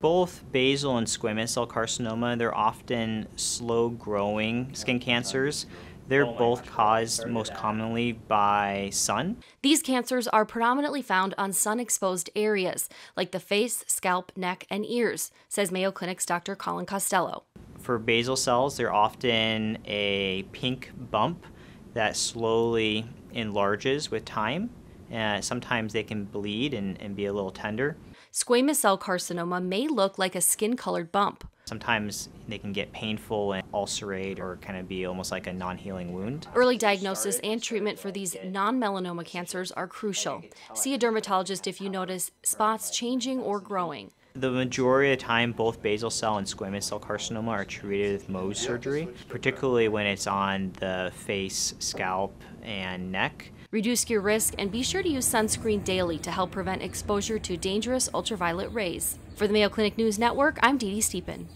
Both basal and squamous cell carcinoma, they're often slow growing skin cancers. They're both caused most commonly by sun. These cancers are predominantly found on sun exposed areas like the face, scalp, neck, and ears, says Mayo Clinic's Dr. Collin Costello. For basal cells, they're often a pink bump that slowly enlarges with time. And sometimes they can bleed and, and be a little tender. Squamous cell carcinoma may look like a skin colored bump. Sometimes they can get painful and ulcerate or kind of be almost like a non healing wound. Early diagnosis and treatment for these non melanoma cancers are crucial. See a dermatologist if you notice spots changing or growing. The majority of the time, both basal cell and squamous cell carcinoma are treated with Mohs surgery, particularly when it's on the face, scalp, and neck. Reduce your risk and be sure to use sunscreen daily to help prevent exposure to dangerous ultraviolet rays. For the Mayo Clinic News Network, I'm Dee Dee Stiepan.